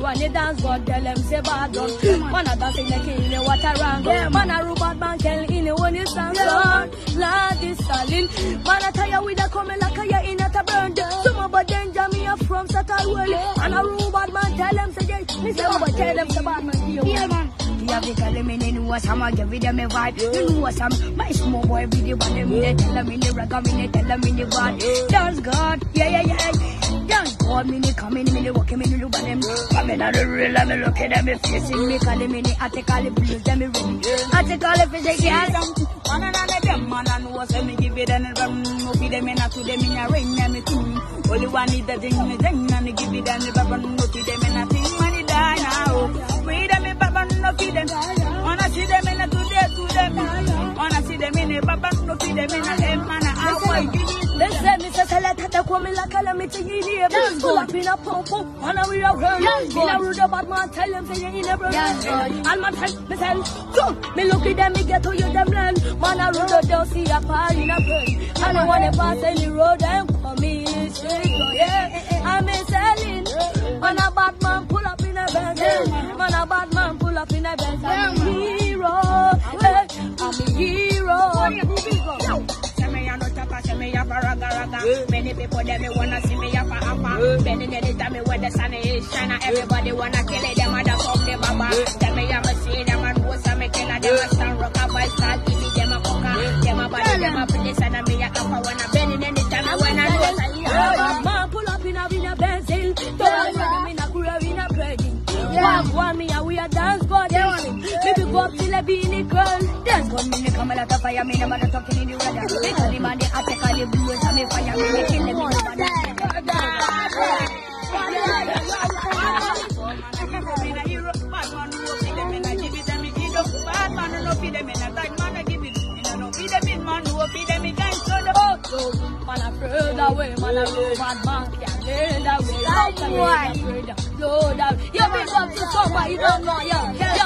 run the dance, but tell them say bad done. Man a dance in the king, water run. Man a robot man kill in the one you stand on. Lord is stalin. Man a tire with a coming like a ya in at a burn. Some of a danger me a from Satal well. Man a robot man tell them say yeah. Me say oh, but tell them say bad man. Yeah, man. Yeah, because them in know what I'm give them a vibe. You know what I'm my small boy video, but them they tell them in the rag, I'm in the tell them in the bad. Dance God, yeah, yeah, yeah. God, me me they walk in, me look at them. Come in the real, I'm look at them, facing me, call them in the, I take all the blues, them me ready. I take all the yeah. Man and all of them, man and know say me give it and them no feed them in a to them in a ring and me too. Only one need the thing, me thing and give it and baba no feed them in a thing, money die now. Free them in baba no feed them. Wanna see them in a today to them. Wanna see them in a baba no feed them in a them man a how give it. They say me say select at the come like calamity in here. Pull up in a pump pump, and I will run. In a rude bad man tell them say you a brother. And man tell me tell, so me look at them, me get to you them land. Man a road don't see a party in a. And I wanna pass any road and come me straight. Yeah, I'm a selling. Man a bad man pull up in a Benz. Man a bad man pull up in a Benz. Raga raga. Many people them me wanna see me a for appa. Many anytime me when the sun is shining, everybody wanna kill it. Them a da fuck the baba. Tell me I'm a see them and know some me killer. Them a stand rock a boy start give me them a cocker. Them a body them a pretty and me a appa when I bend anytime I when I know say yeah. Man pull up in a in a Benzel, throw a in a crew in a breading. Walk one me and we a dance god. Maybe go up till a beanie girl. Dance god me come like a fire me no matter talking in the weather. Because the money, attack the blue. I'm in the fire. Me and the man attack all the blues and me fire me they kill them the mother. Man a afraid away, man a road bad man can't learn that way. Like a man afraid of load out. You big up to somebody you don't know, yeah.